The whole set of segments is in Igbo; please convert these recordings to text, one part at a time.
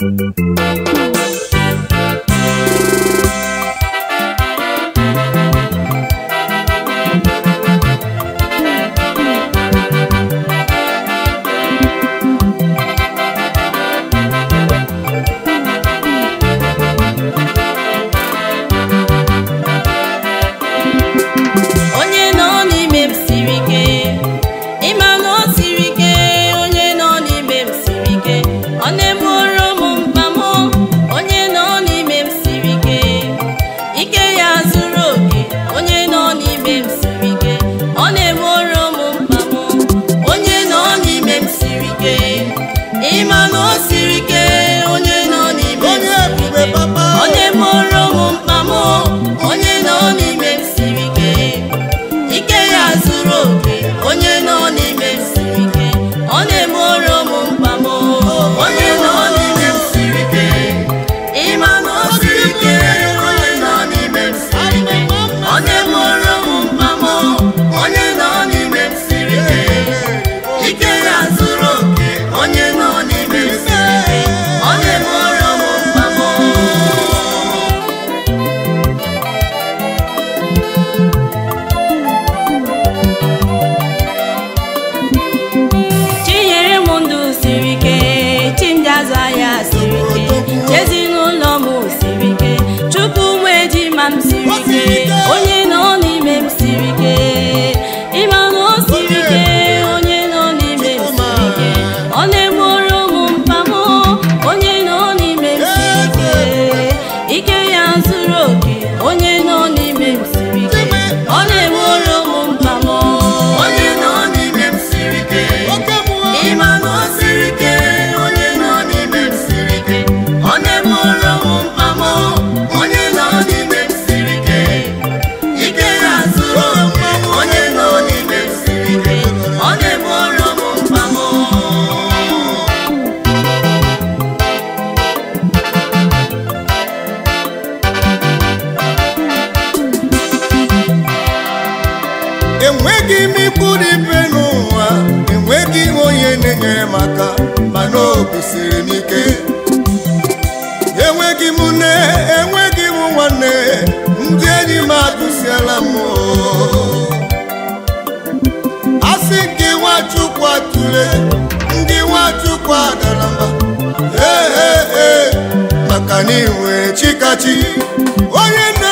Thank you. siri ike ezinụlọ m siri ike chukwu nwa ejima m siri ike ihe m mana o kwesịrị m ike enweghị m nne enweghị m nwanne ndị enyi m atụsiela m asị nke Nwachukwu atụle ndị Nwachukwu adarama ee maka na ị nwere chikachi onye nne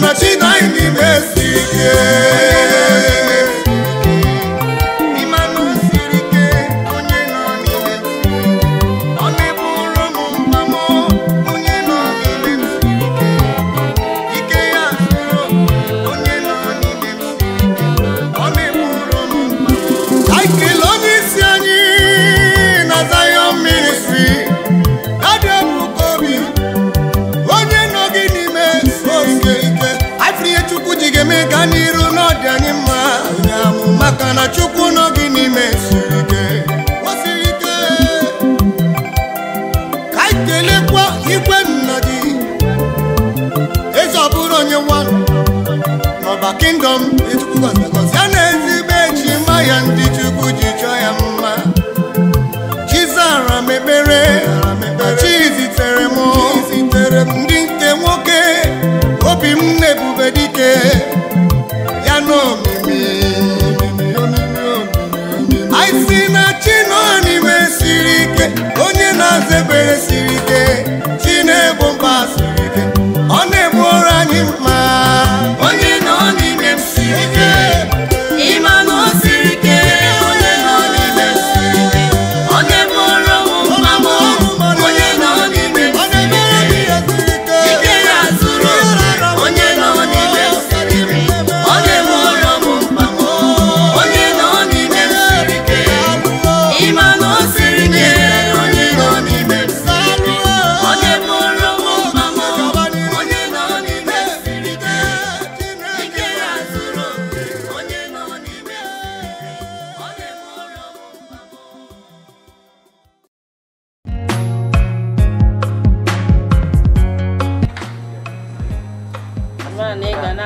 mana jina nimesikie maka na chukwu nọ gị n'ime siri ike o siri ike ka anyị igwe nna gị eze ọ onye nwa n'ọba kingdom ya na-ezigbo eji ma ya ndị chukwu ji chọọ ya mma chizara mebere onye na-azụ ebere siri ike